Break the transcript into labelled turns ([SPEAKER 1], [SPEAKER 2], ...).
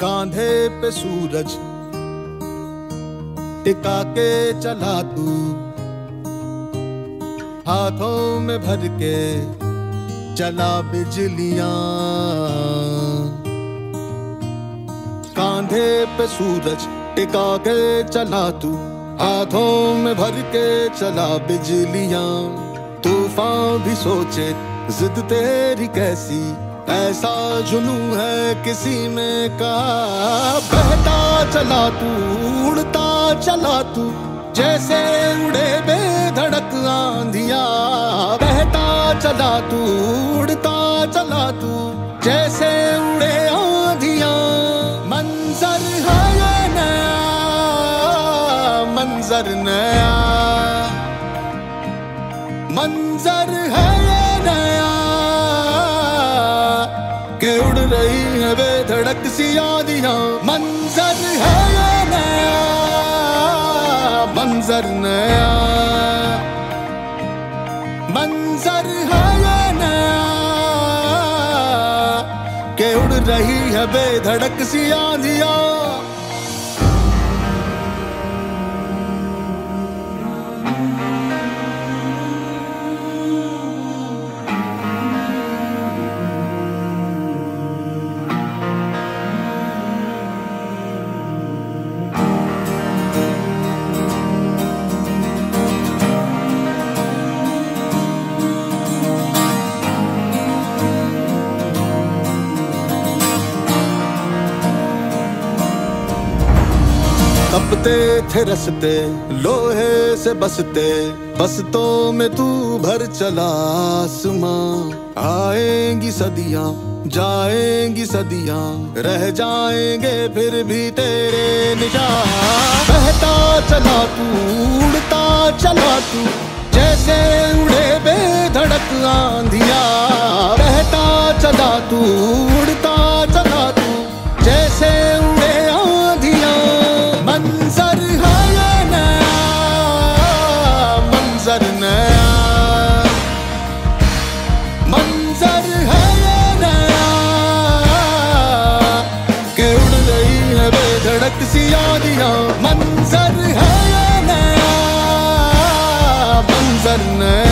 [SPEAKER 1] कांधे पे सूरज, टिका के चला तू। हाथों में भर के चला बिजलियाँ। कांधे पे सूरज, टिका के चला तू। हाथों में भर के चला बिजलियाँ। तूफ़ान भी सोचे, जिद तेरी कैसी? ऐसा जुनू है किसी में का बहता चला तू, उड़ता चला तू, जैसे उड़े बेधड़क आंधिया। बहता चला तू, उड़ता चला तू, जैसे उड़े आंधिया। मंजर है नया, मंजर नया। मंजर है के उड़ रही है वे धड़क सी यादियाँ मंजर है ये नया? मंजर नया। मंजर है ये नया? के उड़ रही है बेधड़क सी यादियाँ तपते थे रसते, लोहे से बसते। बसतों में तू भर चला आसमां। आएँगी सदियाँ, जाएँगी सदियाँ। रह जाएँगे फिर भी तेरे निशान बहता चला तू, उड़ता चला तू। जैसे उड़े बेधड़क आंधिया मंजर नया। मंजर है ये नया। के उड़ रही है बेधड़क सी यादियाँ। मंजर है ये नया। मंजर नया।